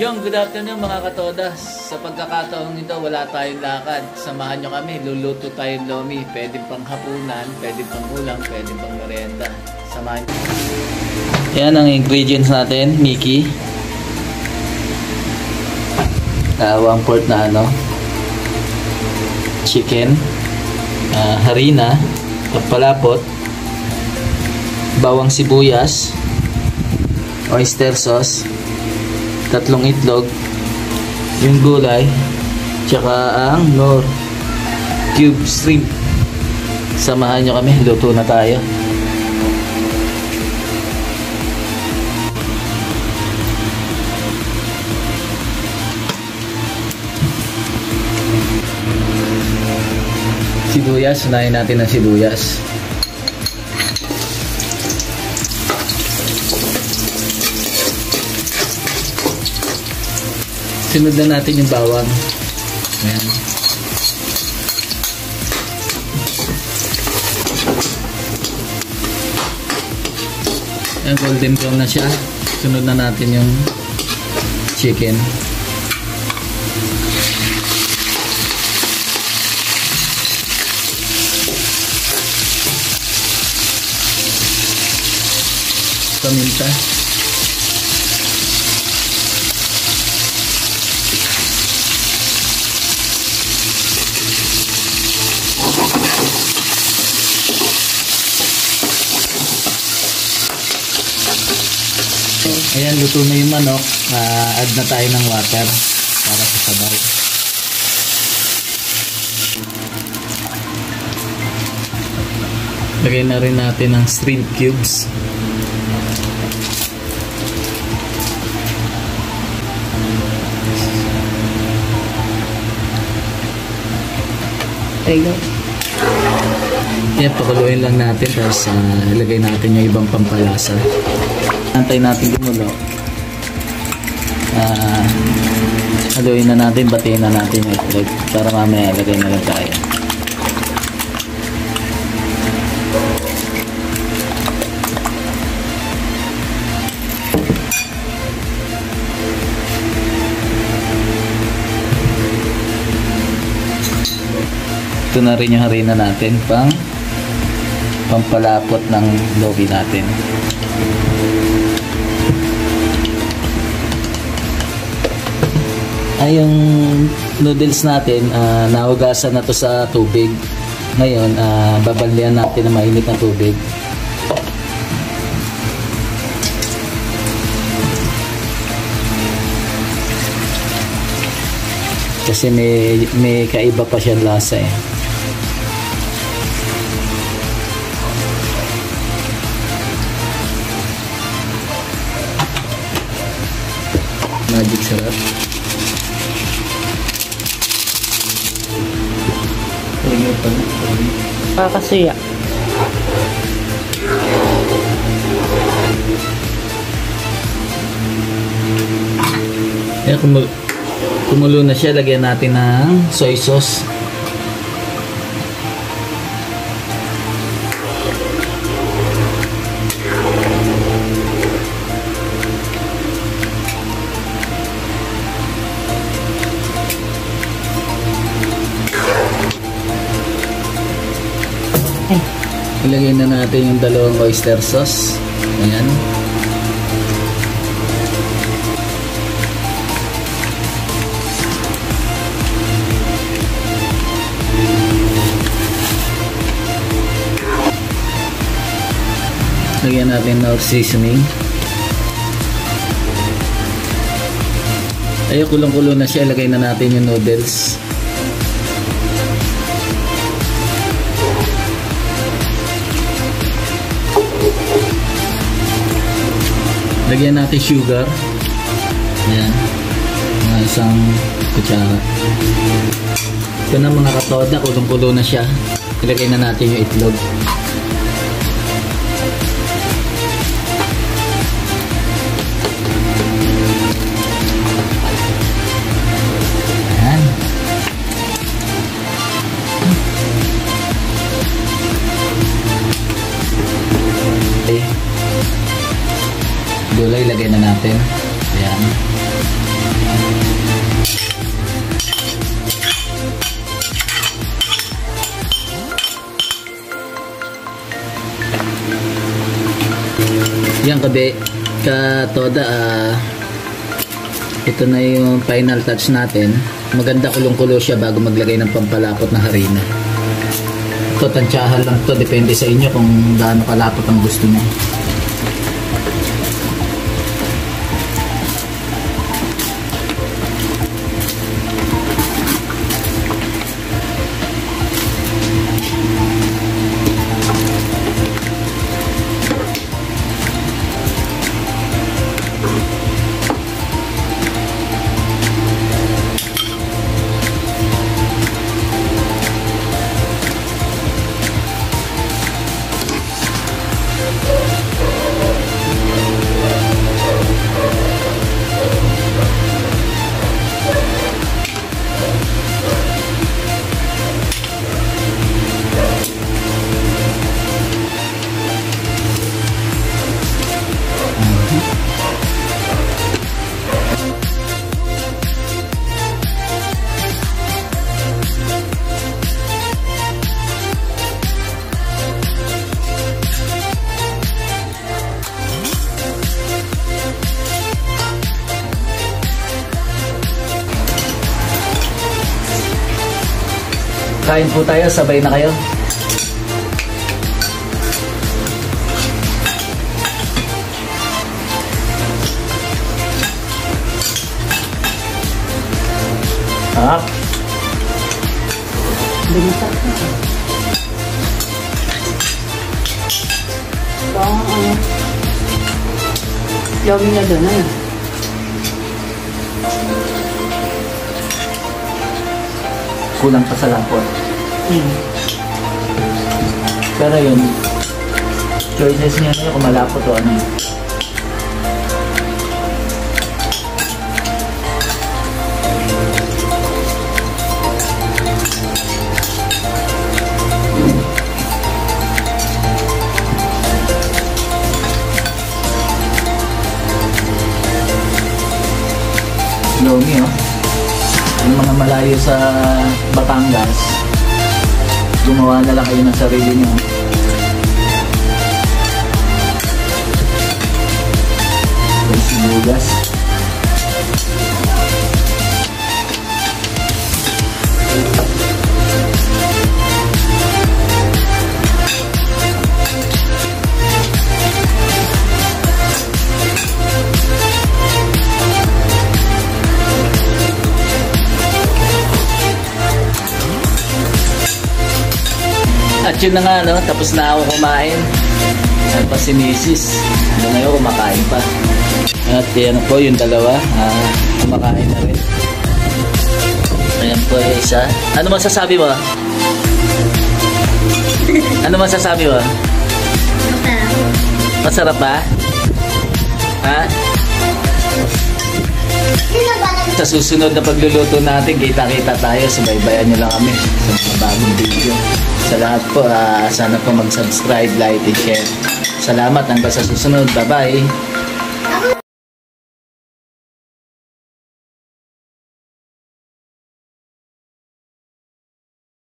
Yung good afternoon mga katodas. Sa pagkakataong ito, wala tayong lakad. Samahan nyo kami, luluto tayong lomi. Pwede pang hapunan, pwede pang ulam, pwede pang merienda. Samahan nyo. Yan ang ingredients natin, Mickey. Uh, one fourth na ano, chicken, uh, harina, pagpalapot, bawang sibuyas, oyster sauce, tatlong itlog, yung gulay, tsaka ang nor cube shrimp. Samahan nyo kami, luto na tayo. Sibuyas, unahin natin ang sibuyas. Sunod na natin yung bawang. Ayan. Ayan, golden brown na siya. Sunod na natin yung chicken. Paminta. Ayan, luto na yung manok. Uh, add na tayo ng water para sa sabaw. Lagay na rin natin ng shrimp cubes. There you go. Yan, pakuluin lang natin tapos uh, ilagay natin yung ibang pampalasa. Antay natin gumulo. Uh, haluin na natin, batiin na natin yung itlog para mamaya ilagay na lang tayo. Ito na rin yung harina natin pang pampalapot ng lobi natin. Ay, yung noodles natin, uh, nahugasan na to sa tubig. Ngayon, uh, babanlian natin ng mainit na tubig. Kasi may, may kaiba pa siyang lasa eh. Magic sarap. Kakasuya. Kaya kumul kumulo na siya, lagyan natin ng soy sauce. Ilagay na natin yung dalawang oyster sauce. Ayan. Lagyan natin ng seasoning. Ayun, kulong-kulo na siya. Lagay na natin yung noodles. Lagyan natin sugar. Ayan. Mga isang kutsara. Ito na mga katoda, kulong-kulo na siya. Ilagay na natin yung itlog. Gulay, lagay na natin. Ayan. Yan kabe, ka Toda, ah, ito na yung final touch natin. Maganda kulong-kulo siya bago maglagay ng pampalapot na harina. Ito, tansyahan lang to Depende sa inyo kung gaano kalapot ang gusto niyo. Kain po tayo, sabay na kayo. Ah, Binisa ko. Ito ang ano. Yomi na doon eh. Kulang pa sa lapot. Hmm. Pero yun, choices niya na yun kung malapot o ano yun. Lomi, oh. Yung mga malayo sa Batangas, gumawa na lang kayo ng sarili nyo. May sinugas. Yun na nga, no? tapos na ako kumain. At pa si Mrs. Ano ngayon, kumakain pa. At yan po, yung dalawa, ah, kumakain na rin. Ayan po, yung isa. Ano masasabi mo? Ano masasabi mo? Masarap ba? Ha? Sa susunod na pagluluto natin, kita-kita tayo. Subaybayan nyo lang kami sa mga bagong video. Sa lahat po, ah, sana po mag-subscribe, like, and share. Salamat hanggang sa susunod. Bye-bye!